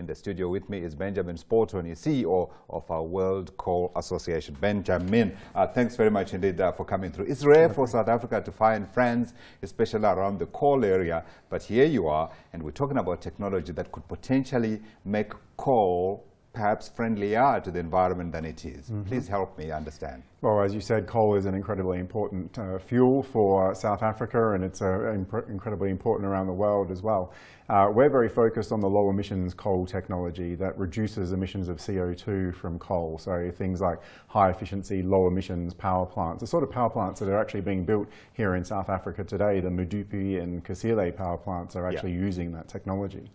In the studio with me is Benjamin Sporton, CEO of our World Coal Association. Benjamin, uh, thanks very much indeed uh, for coming through. It's rare for South Africa to find friends, especially around the coal area, but here you are, and we're talking about technology that could potentially make coal perhaps friendlier to the environment than it is. Mm -hmm. Please help me understand. Well, as you said, coal is an incredibly important uh, fuel for South Africa and it's uh, imp incredibly important around the world as well. Uh, we're very focused on the low emissions coal technology that reduces emissions of CO2 from coal. So things like high efficiency, low emissions power plants, the sort of power plants that are actually being built here in South Africa today, the Medupi and Kusile power plants are actually yeah. using that technology.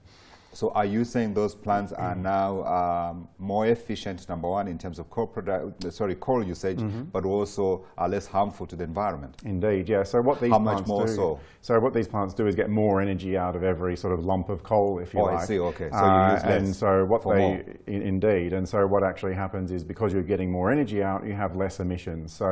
So are you saying those plants are now um, more efficient, number one, in terms of coal, sorry, coal usage, mm -hmm. but also are less harmful to the environment? Indeed, yeah. So what these How plants much more do, so? So what these plants do is get more energy out of every sort of lump of coal, if you oh, like. I see, okay. So you use uh, less And so what they, in, indeed, and so what actually happens is because you're getting more energy out, you have less emissions. So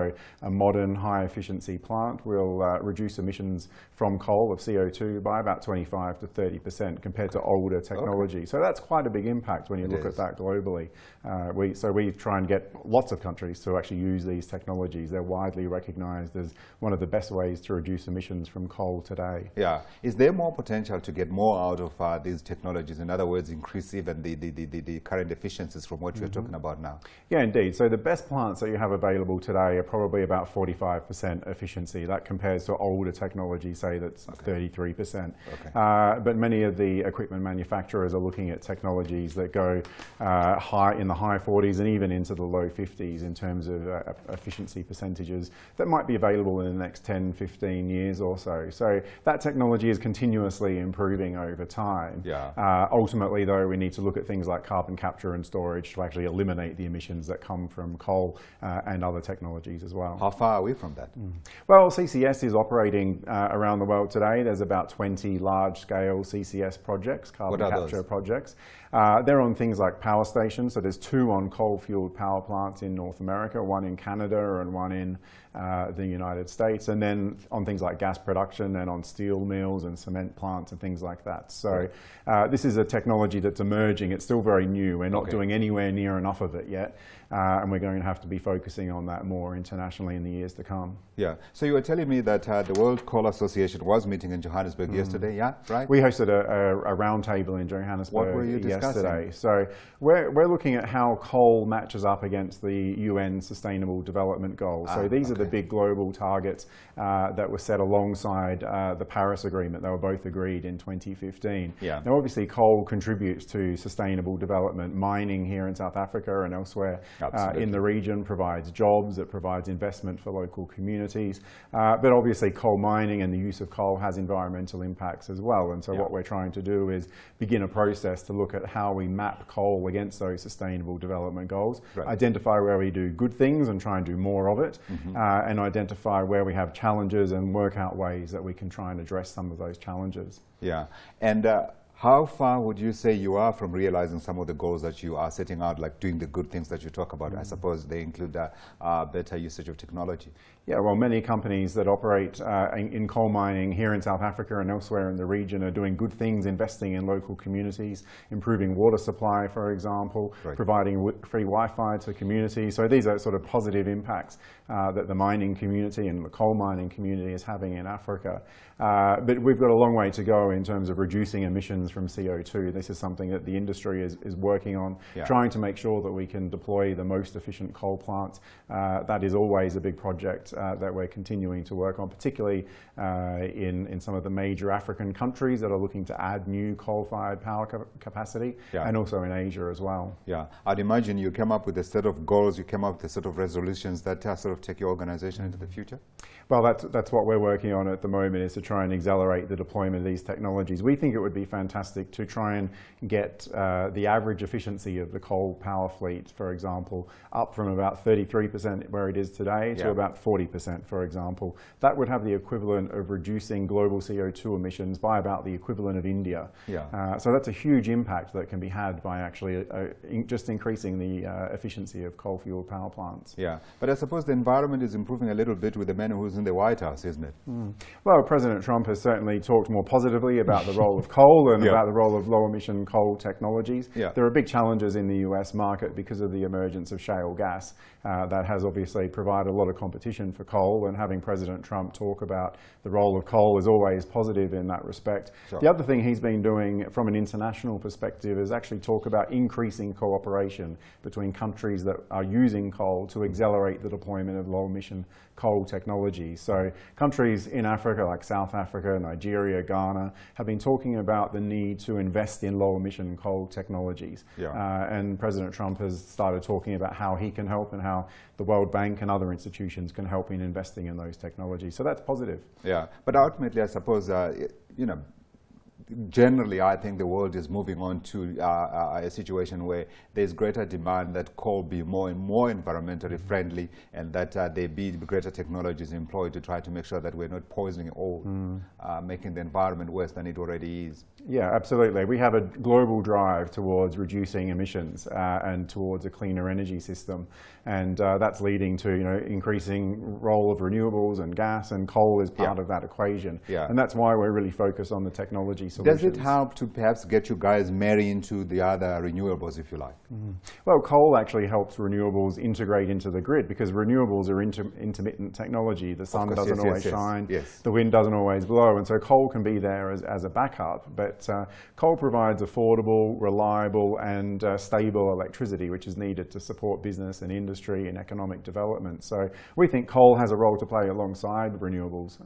a modern high efficiency plant will uh, reduce emissions from coal of CO2 by about 25 to 30% compared to older technology. Okay. So that's quite a big impact when you it look is. at that globally. Uh, we, so we try and get lots of countries to actually use these technologies. They're widely recognized as one of the best ways to reduce emissions from coal today. Yeah. Is there more potential to get more out of uh, these technologies? In other words, increase even the, the, the, the current efficiencies from what mm -hmm. you're talking about now? Yeah, indeed. So the best plants that you have available today are probably about 45% efficiency. That compares to older technology, say that's okay. 33%. Okay. Uh, but many of the equipment manufacturers are looking at technologies that go uh, high in the high 40s and even into the low 50s in terms of uh, efficiency percentages that might be available in the next 10, 15 years or so. So that technology is continuously improving over time. Yeah. Uh, ultimately, though, we need to look at things like carbon capture and storage to actually eliminate the emissions that come from coal uh, and other technologies as well. How far are we from that? Mm. Well, CCS is operating uh, around the world today. There's about 20 large-scale CCS projects, carbon capture those? projects. Uh, they're on things like power stations. So there's two on coal-fueled power plants in North America, one in Canada and one in uh, the United States, and then on things like gas production and on steel mills and cement plants and things like that. So uh, this is a technology that's emerging. It's still very new. We're not okay. doing anywhere near enough of it yet, uh, and we're going to have to be focusing on that more internationally in the years to come. Yeah. So you were telling me that uh, the World Coal Association was meeting in Johannesburg mm. yesterday, yeah? Right? We hosted a, a, a roundtable in Johannesburg what were you yesterday. So we're, we're looking at how coal matches up against the UN Sustainable Development Goals. So ah, these okay. are the big global targets uh, that were set alongside uh, the Paris Agreement. They were both agreed in 2015. Yeah. Now, obviously, coal contributes to sustainable development. Mining here in South Africa and elsewhere uh, in the region provides jobs, it provides investment for local communities. Uh, but obviously, coal mining and the use of coal has environmental impacts as well. And so, yeah. what we're trying to do is begin a process to look at how we map coal against those sustainable development goals, right. identify where we do good things and try and do more of it, mm -hmm. and identify where we have challenges and work out ways that we can try and address some of those challenges. Yeah. And uh, how far would you say you are from realizing some of the goals that you are setting out, like doing the good things that you talk about? Mm. I suppose they include uh, uh, better usage of technology. Yeah, well, many companies that operate uh, in, in, coal mining here in South Africa and elsewhere in the region are doing good things, investing in local communities, improving water supply, for example, right. providing free Wi-Fi to communities. So these are sort of positive impacts uh, that the mining community and the coal mining community is having in Africa. Uh, but we've got a long way to go in terms of reducing emissions from CO2. This is something that the industry is, is working on, yeah. trying to make sure that we can deploy the most efficient coal plants. Uh, that is always a big project uh, that we're continuing to work on, particularly uh, in, in some of the major African countries that are looking to add new coal-fired power ca capacity, yeah. and also in Asia as well. Yeah, I'd imagine you came up with a set of goals, you came up with a set of resolutions that uh, sort of take your organization into the future? Well, that's, that's what we're working on at the moment is to try and accelerate the deployment of these technologies. We think it would be fantastic to try and get uh, the average efficiency of the coal power fleet, for example, up from about 33% where it is today yeah. to about 40%, for example. That would have the equivalent of reducing global CO2 emissions by about the equivalent of India. Yeah. Uh, so that's a huge impact that can be had by actually uh, in just increasing the uh, efficiency of coal-fueled power plants. Yeah, but I suppose the environment is improving a little bit with the man who's in the White House, isn't it? Mm. Well, President Trump has certainly talked more positively about the role of coal and Yeah. about the role of low emission coal technologies. Yeah. There are big challenges in the US market because of the emergence of shale gas. Uh, that has obviously provided a lot of competition for coal, and having President Trump talk about the role of coal is always positive in that respect. Sure. The other thing he's been doing from an international perspective is actually talk about increasing cooperation between countries that are using coal to accelerate the deployment of low emission coal technology. So countries in Africa like South Africa, Nigeria, Ghana have been talking about the need to invest in low emission coal technologies. Yeah. Uh, and President Trump has started talking about how he can help and how the World Bank and other institutions can help in investing in those technologies. So that's positive. Yeah, but ultimately, I suppose, uh, you know, generally, I think the world is moving on to uh, uh, a situation where there's greater demand that coal be more and more environmentally friendly and that uh, there be greater technologies employed to try to make sure that we're not poisoning or uh, making the environment worse than it already is. Yeah, absolutely. We have a global drive towards reducing emissions uh, and towards a cleaner energy system, and uh, that's leading to you know increasing role of renewables and gas and coal is part Yeah. of that equation. Yeah. and that's why we're really focused on the technology solutions. Does it help to perhaps get you guys married into the other renewables, if you like? Well, coal actually helps renewables integrate into the grid because renewables are inter- intermittent technology. The sun course, doesn't yes, always yes, yes, shine, yes. the wind doesn't always blow, and so coal can be there as, as a backup. But uh, coal provides affordable, reliable, and uh, stable electricity, which is needed to support business and industry and economic development. So we think coal has a role to play alongside renewables.